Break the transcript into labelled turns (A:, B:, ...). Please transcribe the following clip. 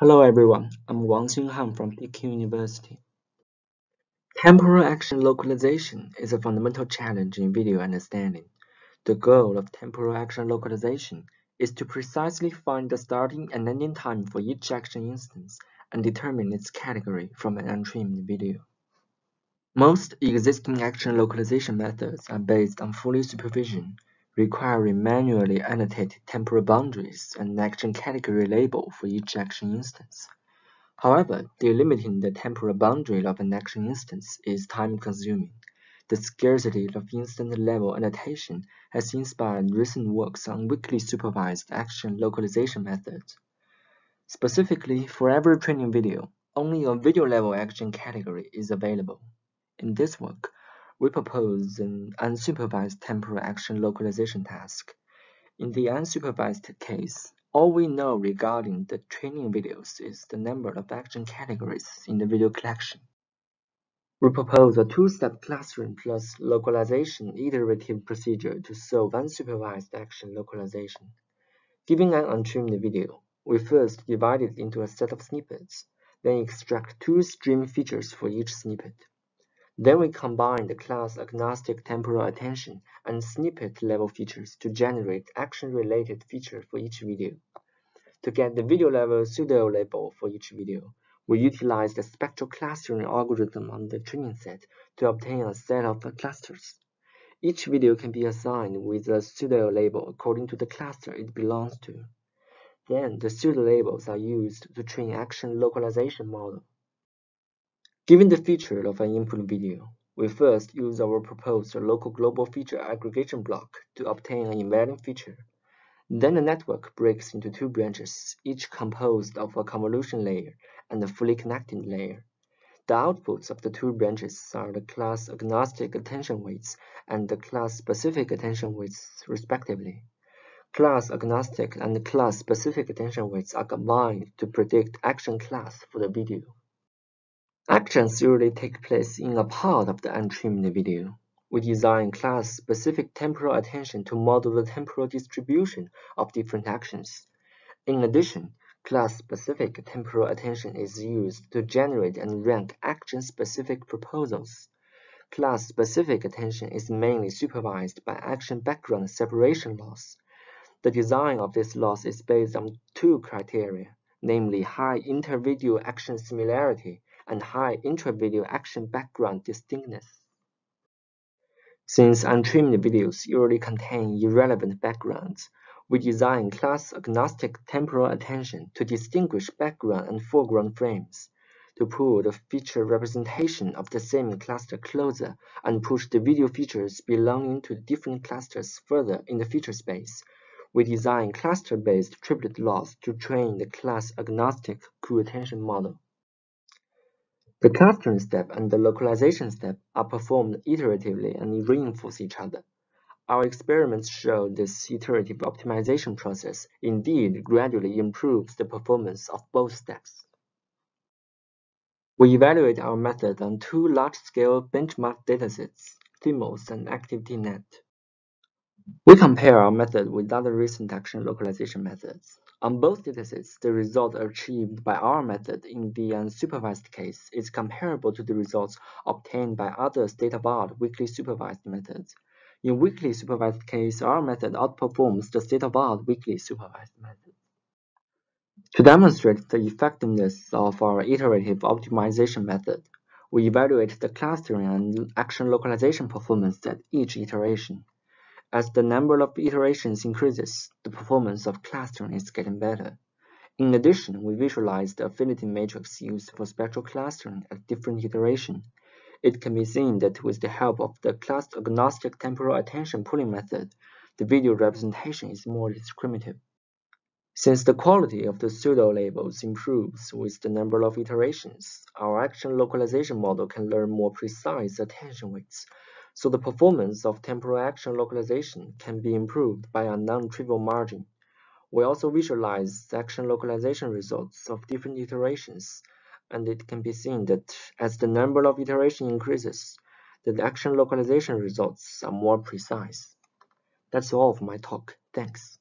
A: Hello everyone, I'm Wang Xinghan from Peking University. Temporal action localization is a fundamental challenge in video understanding. The goal of temporal action localization is to precisely find the starting and ending time for each action instance and determine its category from an untrimmed video. Most existing action localization methods are based on fully supervision requiring manually annotated temporal boundaries and action category label for each action instance. However, delimiting the temporal boundary of an action instance is time-consuming. The scarcity of instance-level annotation has inspired recent works on weakly supervised action localization methods. Specifically, for every training video, only a video-level action category is available. In this work, we propose an unsupervised temporal action localization task. In the unsupervised case, all we know regarding the training videos is the number of action categories in the video collection. We propose a two-step clustering plus localization iterative procedure to solve unsupervised action localization. Given an untrimmed video, we first divide it into a set of snippets, then extract two stream features for each snippet. Then we combine the class-agnostic temporal attention and snippet-level features to generate action-related features for each video. To get the video-level pseudo-label for each video, we utilize the spectral clustering algorithm on the training set to obtain a set of clusters. Each video can be assigned with a pseudo-label according to the cluster it belongs to. Then the pseudo-labels are used to train action localization model. Given the feature of an input video, we first use our proposed local global feature aggregation block to obtain an embedding feature. Then the network breaks into two branches, each composed of a convolution layer and a fully connected layer. The outputs of the two branches are the class-agnostic attention weights and the class-specific attention weights respectively. Class-agnostic and class-specific attention weights are combined to predict action class for the video. Actions usually take place in a part of the untrimmed video. We design class-specific temporal attention to model the temporal distribution of different actions. In addition, class-specific temporal attention is used to generate and rank action-specific proposals. Class-specific attention is mainly supervised by action background separation loss. The design of this loss is based on two criteria, namely high inter-video action similarity and high intra-video action background distinctness. Since untrimmed videos usually contain irrelevant backgrounds, we design class-agnostic temporal attention to distinguish background and foreground frames, to pull the feature representation of the same cluster closer and push the video features belonging to different clusters further in the feature space. We design cluster-based triplet loss to train the class-agnostic co-attention model. The clustering step and the localization step are performed iteratively and reinforce each other. Our experiments show this iterative optimization process indeed gradually improves the performance of both steps. We evaluate our method on two large-scale benchmark datasets, THUMOS and ActivityNet. We compare our method with other recent action localization methods. On both datasets, the result achieved by our method in the unsupervised case is comparable to the results obtained by other state-of-art weakly supervised methods. In weakly supervised case, our method outperforms the state-of-art weakly supervised method. To demonstrate the effectiveness of our iterative optimization method, we evaluate the clustering and action localization performance at each iteration. As the number of iterations increases, the performance of clustering is getting better. In addition, we visualize the affinity matrix used for spectral clustering at different iterations. It can be seen that with the help of the class-agnostic temporal attention pooling method, the video representation is more discriminative. Since the quality of the pseudo-labels improves with the number of iterations, our action localization model can learn more precise attention weights so the performance of temporal action localization can be improved by a non-trivial margin. We also visualize action localization results of different iterations, and it can be seen that as the number of iterations increases, the action localization results are more precise. That's all of my talk. Thanks.